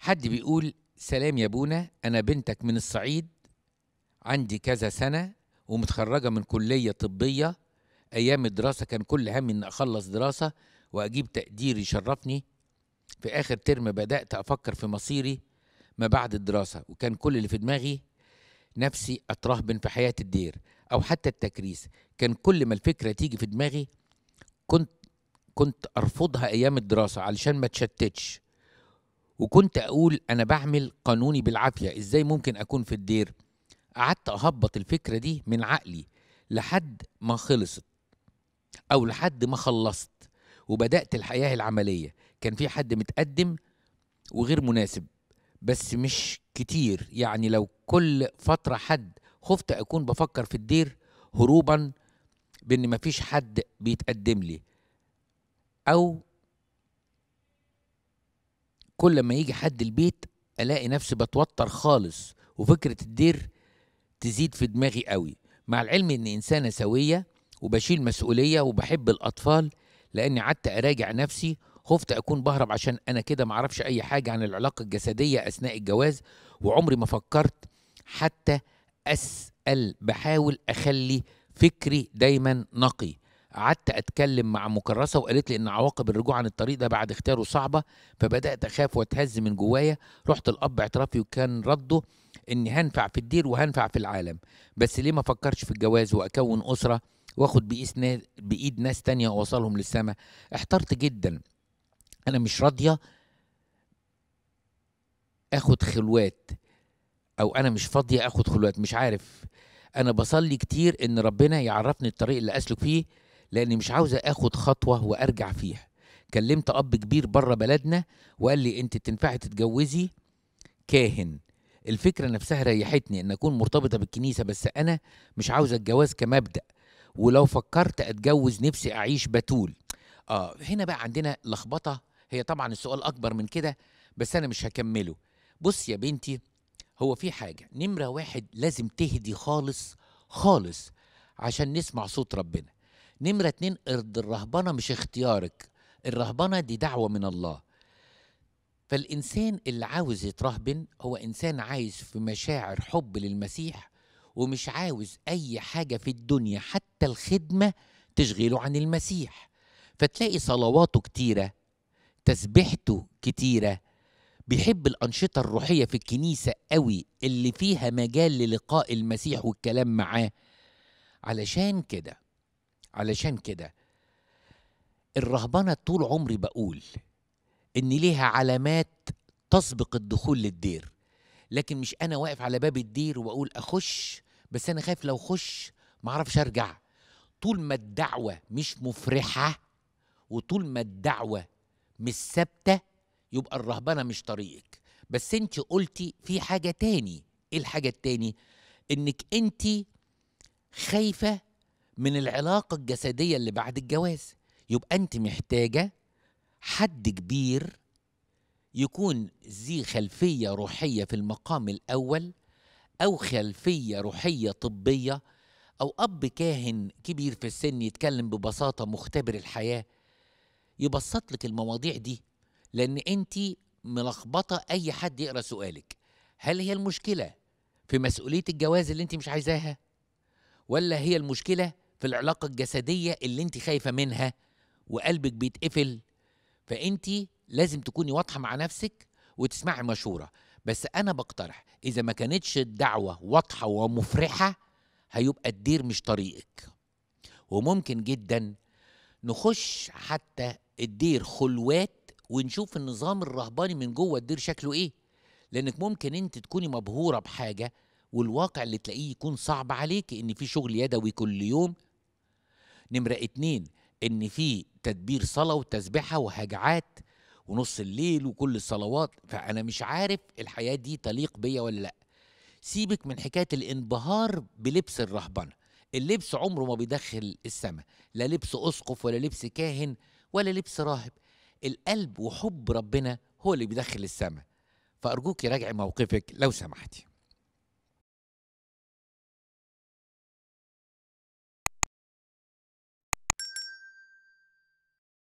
حد بيقول سلام يا بونا أنا بنتك من الصعيد عندي كذا سنة ومتخرجة من كلية طبية. أيام الدراسة كان كل همي إن أخلص دراسة وأجيب تقدير يشرفني. في آخر ترم بدأت أفكر في مصيري ما بعد الدراسة وكان كل اللي في دماغي نفسي أترهبن في حياة الدير أو حتى التكريس. كان كل ما الفكرة تيجي في دماغي كنت كنت أرفضها أيام الدراسة علشان ما تشتتش. وكنت أقول أنا بعمل قانوني بالعافية. إزاي ممكن أكون في الدير؟ قعدت أهبط الفكرة دي من عقلي لحد ما خلصت أو لحد ما خلصت وبدأت الحياة العملية. كان في حد متقدم وغير مناسب بس مش كتير. يعني لو كل فترة حد خفت أكون بفكر في الدير هروبا بإن مفيش حد بيتقدم لي أو كل ما يجي حد البيت ألاقي نفسي بتوتر خالص وفكرة الدير تزيد في دماغي قوي. مع العلم إني إنسانة سوية وبشيل مسؤولية وبحب الأطفال لأني قعدت أراجع نفسي خفت أكون بهرب عشان أنا كده معرفش أي حاجة عن العلاقة الجسدية أثناء الجواز وعمري ما فكرت حتى أسأل بحاول أخلي فكري دايما نقي. قعدت أتكلم مع مكرسة وقالت لي إن عواقب الرجوع عن الطريق ده بعد اختياره صعبة فبدأت أخاف وأتهز من جوايا. رحت الاب اعترافي وكان رده إني هنفع في الدير وهنفع في العالم. بس ليه ما فكرش في الجواز وأكون أسرة وآخد بإيد ناس تانية وأوصلهم للسماء؟ احترت جدا. أنا مش راضية آخد خلوات أو أنا مش فاضية آخد خلوات مش عارف. أنا بصلي كتير إن ربنا يعرفني الطريق اللي أسلك فيه لأني مش عاوزه أخد خطوة وأرجع فيها. كلمت أب كبير بره بلدنا وقال لي أنت تنفعي تتجوزي كاهن. الفكرة نفسها ريحتني إن أكون مرتبطة بالكنيسة بس أنا مش عاوزه الجواز كمبدأ. ولو فكرت أتجوز نفسي أعيش بتول. آه هنا بقى عندنا لخبطة. هي طبعا السؤال أكبر من كده بس أنا مش هكمله. بص يا بنتي هو في حاجة. نمرة واحد لازم تهدي خالص خالص عشان نسمع صوت ربنا. نمرة اتنين ارض الرهبنة مش اختيارك. الرهبنة دي دعوة من الله. فالإنسان اللي عاوز يترهبن هو إنسان عايز في مشاعر حب للمسيح ومش عاوز أي حاجة في الدنيا حتى الخدمة تشغله عن المسيح. فتلاقي صلواته كتيرة تسبيحته كتيرة. بيحب الأنشطة الروحية في الكنيسة قوي اللي فيها مجال للقاء المسيح والكلام معاه. علشان كده علشان كده. الرهبنة طول عمري بقول إن ليها علامات تسبق الدخول للدير لكن مش أنا واقف على باب الدير وأقول أخش بس أنا خايف لو خش معرفش أرجع. طول ما الدعوة مش مفرحة وطول ما الدعوة مش ثابتة يبقى الرهبنة مش طريقك بس أنت قلتي في حاجة تاني. إيه الحاجة التاني؟ إنك أنت خايفة من العلاقة الجسدية اللي بعد الجواز. يبقى أنت محتاجة حد كبير يكون ذي خلفية روحية في المقام الأول أو خلفية روحية طبية أو أب كاهن كبير في السن يتكلم ببساطة مختبر الحياة. يبسط لك المواضيع دي لأن أنت ملخبطة أي حد يقرأ سؤالك. هل هي المشكلة في مسؤولية الجواز اللي أنت مش عايزاها؟ ولا هي المشكلة في العلاقة الجسدية اللي انت خايفة منها وقلبك بيتقفل؟ فانت لازم تكوني واضحة مع نفسك وتسمعي مشورة. بس أنا بقترح إذا ما كانتش الدعوة واضحة ومفرحة هيبقى الدير مش طريقك. وممكن جدا نخش حتى الدير خلوات ونشوف النظام الرهباني من جوه الدير شكله إيه. لأنك ممكن أنت تكوني مبهورة بحاجة والواقع اللي تلاقيه يكون صعب عليك إن في شغل يدوي كل يوم. نمرة اتنين إن في تدبير صلاة وتسبيحة وهجعات ونص الليل وكل الصلوات. فأنا مش عارف الحياة دي تليق بيا ولا لأ. سيبك من حكاية الانبهار بلبس الرهبنة. اللبس عمره ما بيدخل السماء. لا لبس أسقف ولا لبس كاهن ولا لبس راهب. القلب وحب ربنا هو اللي بيدخل السماء. فأرجوك راجعي موقفك لو سمحتي.